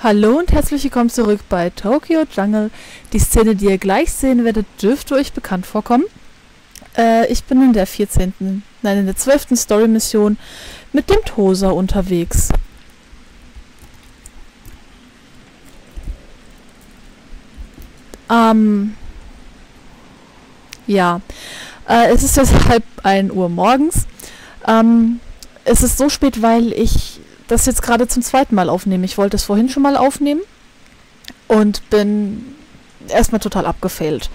Hallo und herzlich willkommen zurück bei Tokyo Jungle. Die Szene, die ihr gleich sehen werdet, dürfte euch bekannt vorkommen. Äh, ich bin in der 14., nein, in der 12. Story-Mission mit dem Tosa unterwegs. Ähm, ja, äh, es ist jetzt halb 1 Uhr morgens. Ähm, es ist so spät, weil ich das jetzt gerade zum zweiten Mal aufnehme. Ich wollte es vorhin schon mal aufnehmen und bin erstmal total abgefailt.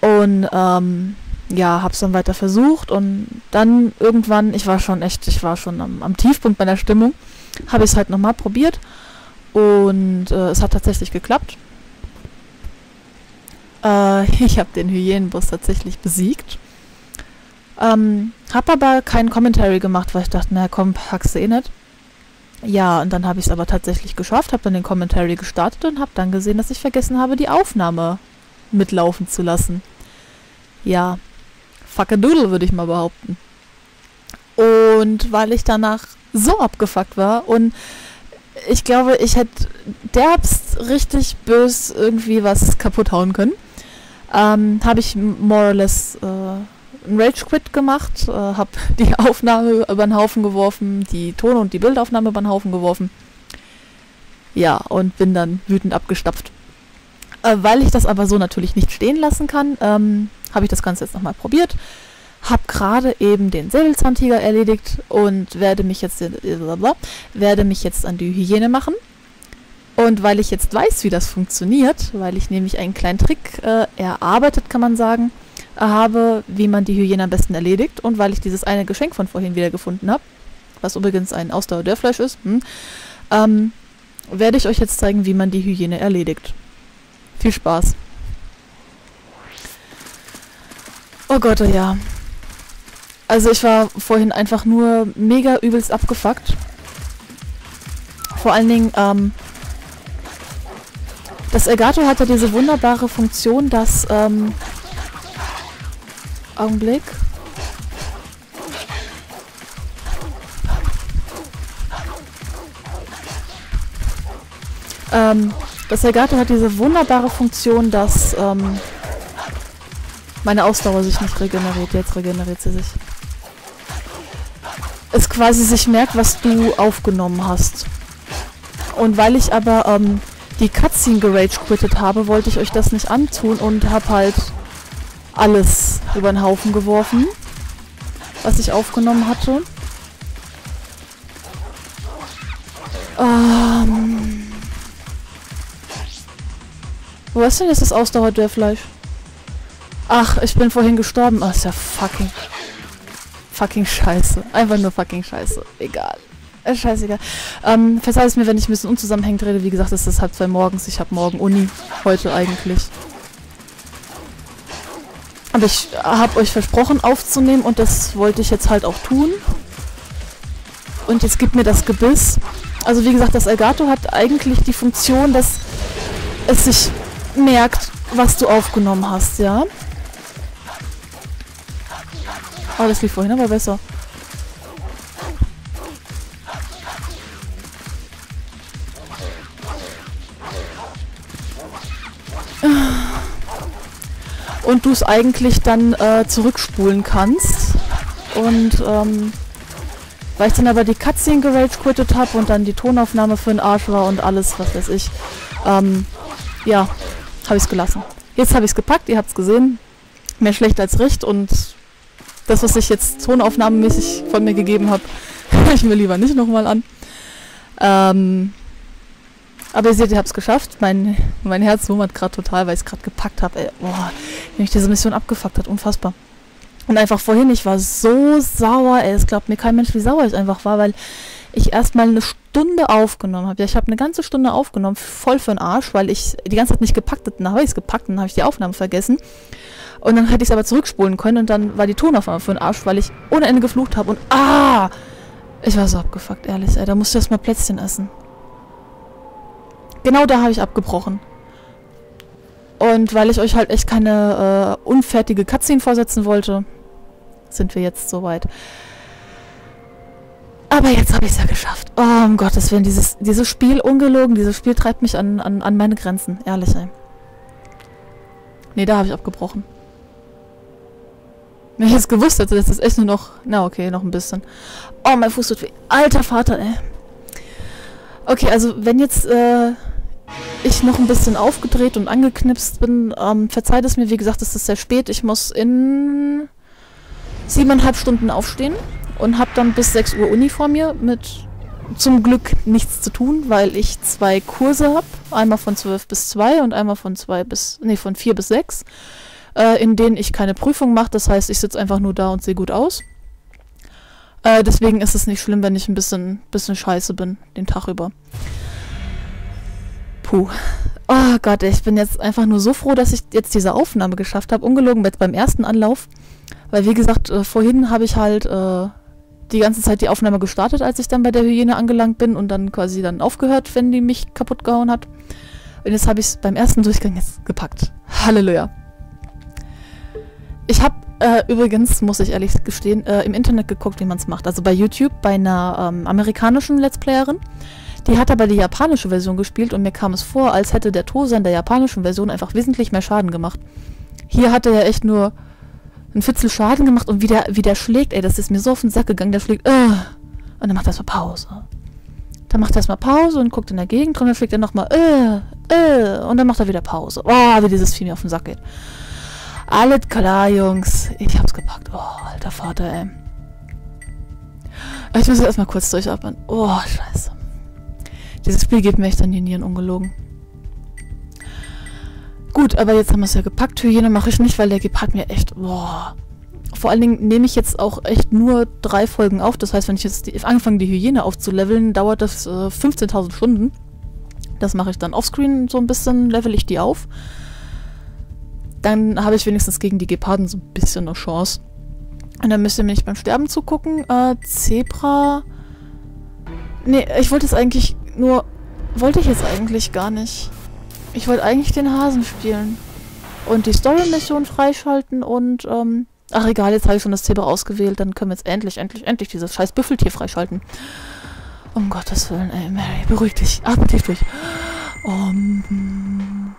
Und ähm, ja, hab's dann weiter versucht und dann irgendwann, ich war schon echt, ich war schon am, am Tiefpunkt meiner Stimmung, habe ich es halt nochmal probiert und äh, es hat tatsächlich geklappt. Äh, ich habe den Hyänenbus tatsächlich besiegt. Ähm, hab aber keinen Commentary gemacht, weil ich dachte, na komm, packst du eh nicht. Ja, und dann habe ich es aber tatsächlich geschafft, habe dann den Commentary gestartet und habe dann gesehen, dass ich vergessen habe, die Aufnahme mitlaufen zu lassen. Ja, fuckadoodle würde ich mal behaupten. Und weil ich danach so abgefuckt war und ich glaube, ich hätte derbst richtig bös irgendwie was kaputt hauen können, ähm, habe ich more or less äh, einen Rage Quit gemacht, äh, habe die Aufnahme über den Haufen geworfen, die Ton- und die Bildaufnahme über den Haufen geworfen. Ja, und bin dann wütend abgestapft. Äh, weil ich das aber so natürlich nicht stehen lassen kann, ähm, habe ich das Ganze jetzt nochmal probiert. Hab gerade eben den Säbelzahntiger erledigt und werde mich jetzt werde mich jetzt an die Hygiene machen. Und weil ich jetzt weiß, wie das funktioniert, weil ich nämlich einen kleinen Trick äh, erarbeitet, kann man sagen, habe, wie man die Hyäne am besten erledigt. Und weil ich dieses eine Geschenk von vorhin wieder gefunden habe, was übrigens ein Ausdauer-Dörrfleisch ist, hm, ähm, werde ich euch jetzt zeigen, wie man die Hyäne erledigt. Viel Spaß. Oh Gott, oh ja. Also ich war vorhin einfach nur mega übelst abgefuckt. Vor allen Dingen, ähm, das Elgato hatte diese wunderbare Funktion, dass ähm, Augenblick. Ähm, das Elgato hat diese wunderbare Funktion, dass ähm, meine Ausdauer sich nicht regeneriert. Jetzt regeneriert sie sich. Es quasi sich merkt, was du aufgenommen hast. Und weil ich aber ähm, die Cutscene gerage quittet habe, wollte ich euch das nicht antun und habe halt alles über den Haufen geworfen, was ich aufgenommen hatte. Ähm Wo ist denn jetzt das Ausdauerdörrfleisch? Ach, ich bin vorhin gestorben. Ach, ist ja fucking... Fucking scheiße. Einfach nur fucking scheiße. Egal. Äh, scheißegal. Ähm, verzeiht es mir, wenn ich ein bisschen unzusammenhängend rede. Wie gesagt, es ist halb zwei morgens. Ich habe morgen Uni. Heute eigentlich. Aber ich habe euch versprochen aufzunehmen und das wollte ich jetzt halt auch tun. Und jetzt gibt mir das Gebiss. Also wie gesagt, das Elgato hat eigentlich die Funktion, dass es sich merkt, was du aufgenommen hast, ja. Aber das lief vorhin aber besser. Und du es eigentlich dann äh, zurückspulen kannst. Und ähm, weil ich dann aber die Cutscene gerage quittet habe und dann die Tonaufnahme für den Arsch war und alles, was weiß ich, ähm, ja, habe ich es gelassen. Jetzt habe ich es gepackt, ihr habt es gesehen. Mehr schlecht als recht und das, was ich jetzt tonaufnahmemäßig von mir gegeben habe, höre ich mir lieber nicht nochmal an. Ähm, aber ihr seht, ich habe es geschafft. Mein, mein Herz wummert gerade total, weil ich es gerade gepackt habe. Boah, wie mich diese Mission abgefuckt hat. Unfassbar. Und einfach vorhin, ich war so sauer. Ey, es glaubt mir kein Mensch, wie sauer ich einfach war, weil ich erstmal eine Stunde aufgenommen habe. Ja, ich habe eine ganze Stunde aufgenommen, voll für den Arsch, weil ich die ganze Zeit nicht gepackt hatte. Dann habe ich es gepackt und dann habe ich die Aufnahme vergessen. Und dann hätte ich es aber zurückspulen können und dann war die Tonaufnahme für den Arsch, weil ich ohne Ende geflucht habe und ah! Ich war so abgefuckt, ehrlich, ey. Da musst du erstmal Plätzchen essen. Genau da habe ich abgebrochen. Und weil ich euch halt echt keine äh, unfertige Cutscene vorsetzen wollte, sind wir jetzt soweit. Aber jetzt habe ich es ja geschafft. Oh, um Gottes Willen, dieses, dieses Spiel, ungelogen, dieses Spiel treibt mich an, an, an meine Grenzen. Ehrlich, ey. Nee, da habe ich abgebrochen. Wenn ich jetzt gewusst hätte, das echt nur noch... Na, okay, noch ein bisschen. Oh, mein Fuß tut weh. Alter Vater, ey. Okay, also wenn jetzt äh, ich noch ein bisschen aufgedreht und angeknipst bin, ähm, verzeiht es mir. Wie gesagt, es ist sehr spät. Ich muss in siebeneinhalb Stunden aufstehen und habe dann bis 6 Uhr Uni vor mir mit zum Glück nichts zu tun, weil ich zwei Kurse habe. Einmal von 12 bis 2 und einmal von 2 bis, nee, von 4 bis 6, äh, in denen ich keine Prüfung mache. Das heißt, ich sitze einfach nur da und sehe gut aus. Äh, deswegen ist es nicht schlimm, wenn ich ein bisschen, bisschen scheiße bin, den Tag über. Puh. Oh Gott, ich bin jetzt einfach nur so froh, dass ich jetzt diese Aufnahme geschafft habe. Ungelogen jetzt beim ersten Anlauf. Weil wie gesagt, äh, vorhin habe ich halt äh, die ganze Zeit die Aufnahme gestartet, als ich dann bei der Hygiene angelangt bin und dann quasi dann aufgehört, wenn die mich kaputt gehauen hat. Und jetzt habe ich es beim ersten Durchgang jetzt gepackt. Halleluja. Ich habe äh, übrigens, muss ich ehrlich gestehen, äh, im Internet geguckt, wie man es macht. Also bei YouTube, bei einer ähm, amerikanischen Let's Playerin. Die hat aber die japanische Version gespielt und mir kam es vor, als hätte der Tosa in der japanischen Version einfach wesentlich mehr Schaden gemacht. Hier hat er ja echt nur ein Fitzel Schaden gemacht und wie der, wie der schlägt, ey, das ist mir so auf den Sack gegangen, der schlägt, äh, und dann macht er erstmal Pause. Dann macht er erstmal Pause und guckt in der Gegend und dann schlägt er nochmal, äh, äh, und dann macht er wieder Pause. Oh, wie dieses Vieh mir auf den Sack geht. Alles klar, Jungs. Ich hab's gepackt. Oh, alter Vater, ey. Ich muss erstmal kurz durchatmen. Oh, scheiße. Dieses Spiel geht mir echt an die Nieren ungelogen. Gut, aber jetzt haben wir es ja gepackt. Hygiene mache ich nicht, weil der Gepard mir echt... Boah. Vor allen Dingen nehme ich jetzt auch echt nur drei Folgen auf. Das heißt, wenn ich jetzt die, anfange, die Hygiene aufzuleveln, dauert das äh, 15.000 Stunden. Das mache ich dann offscreen so ein bisschen, level ich die auf. Dann habe ich wenigstens gegen die Geparden so ein bisschen eine Chance. Und dann müsst ihr mir nicht beim Sterben zugucken. Äh, Zebra... Nee, ich wollte es eigentlich nur... Wollte ich jetzt eigentlich gar nicht. Ich wollte eigentlich den Hasen spielen. Und die Story-Mission freischalten und, ähm... Ach egal, jetzt habe ich schon das Zebra ausgewählt. Dann können wir jetzt endlich, endlich, endlich dieses scheiß Büffeltier freischalten. Um Gottes Willen, ey, Mary, beruhig dich. Atme tief durch. Um...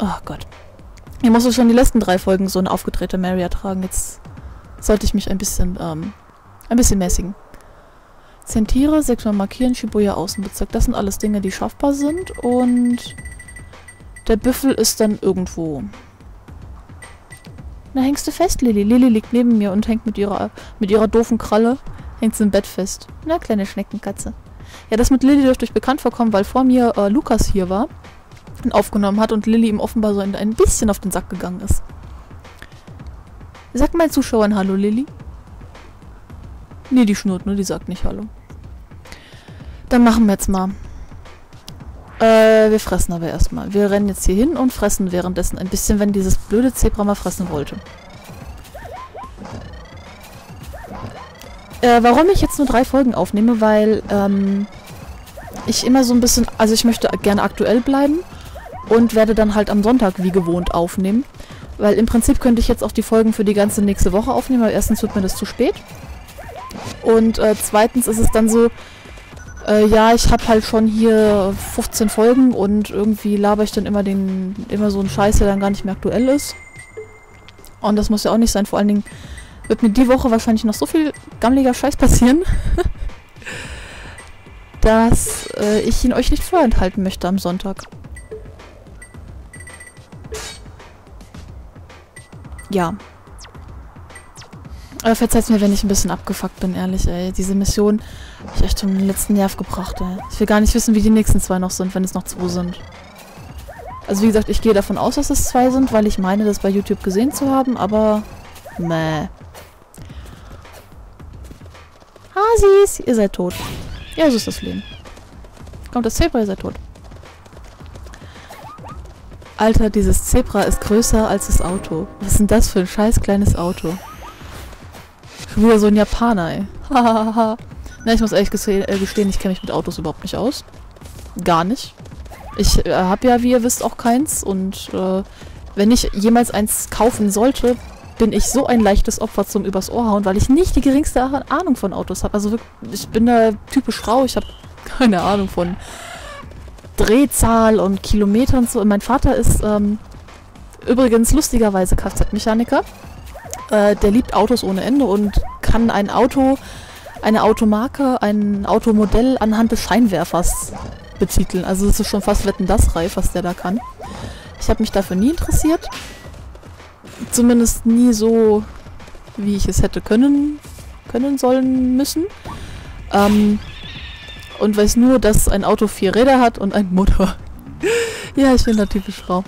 Oh Gott. Ich musste schon die letzten drei Folgen so eine aufgedrehte Mary ertragen. Jetzt sollte ich mich ein bisschen, ähm, ein bisschen mäßigen. Zehn Tiere, sechsmal markieren, Shibuya Außenbezirk. Das sind alles Dinge, die schaffbar sind. Und der Büffel ist dann irgendwo. Na, hängst du fest, Lilly. Lilly liegt neben mir und hängt mit ihrer, mit ihrer doofen Kralle, hängt sie im Bett fest. Na, kleine Schneckenkatze. Ja, das mit Lilly dürfte euch bekannt vorkommen, weil vor mir äh, Lukas hier war und aufgenommen hat und Lilly ihm offenbar so ein, ein bisschen auf den Sack gegangen ist. Sag mal Zuschauern Hallo, Lilly. Nee, die schnurrt nur, die sagt nicht Hallo. Dann machen wir jetzt mal. Äh, wir fressen aber erstmal. Wir rennen jetzt hier hin und fressen währenddessen ein bisschen, wenn dieses blöde Zebra mal fressen wollte. Äh, warum ich jetzt nur drei Folgen aufnehme, weil, ähm, ich immer so ein bisschen, also ich möchte gerne aktuell bleiben und werde dann halt am Sonntag wie gewohnt aufnehmen. Weil im Prinzip könnte ich jetzt auch die Folgen für die ganze nächste Woche aufnehmen, aber erstens wird mir das zu spät. Und äh, zweitens ist es dann so, äh, ja, ich habe halt schon hier 15 Folgen und irgendwie laber ich dann immer den, immer so einen Scheiß, der dann gar nicht mehr aktuell ist. Und das muss ja auch nicht sein. Vor allen Dingen wird mir die Woche wahrscheinlich noch so viel gammeliger Scheiß passieren, dass äh, ich ihn euch nicht vorenthalten möchte am Sonntag. Ja. Aber verzeiht mir, wenn ich ein bisschen abgefuckt bin, ehrlich, ey. Diese Mission habe ich echt schon den letzten Nerv gebracht, ey. Ich will gar nicht wissen, wie die nächsten zwei noch sind, wenn es noch zwei sind. Also wie gesagt, ich gehe davon aus, dass es zwei sind, weil ich meine, das bei YouTube gesehen zu haben, aber... Meh. Hasis, ihr seid tot. Ja, so ist das Leben. Kommt das Zebra, ihr seid tot. Alter, dieses Zebra ist größer als das Auto. Was ist denn das für ein scheiß kleines Auto? Schon wieder so ein Japaner, ey. Hahaha. Na, ich muss ehrlich äh, gestehen, ich kenne mich mit Autos überhaupt nicht aus. Gar nicht. Ich äh, habe ja, wie ihr wisst, auch keins. Und äh, wenn ich jemals eins kaufen sollte, bin ich so ein leichtes Opfer zum übers Ohr hauen, weil ich nicht die geringste Ahnung von Autos habe. Also wirklich, ich bin da typisch Frau, ich habe keine Ahnung von Drehzahl und Kilometern und so. Und mein Vater ist ähm, übrigens lustigerweise Kfz-Mechaniker. Äh, der liebt Autos ohne Ende und kann ein Auto, eine Automarke, ein Automodell anhand des Scheinwerfers betiteln. Also es ist schon fast Wetten das reif, was der da kann. Ich habe mich dafür nie interessiert. Zumindest nie so, wie ich es hätte können, können sollen müssen. Ähm, und weiß nur, dass ein Auto vier Räder hat und ein Motor. ja, ich bin da typisch Frau.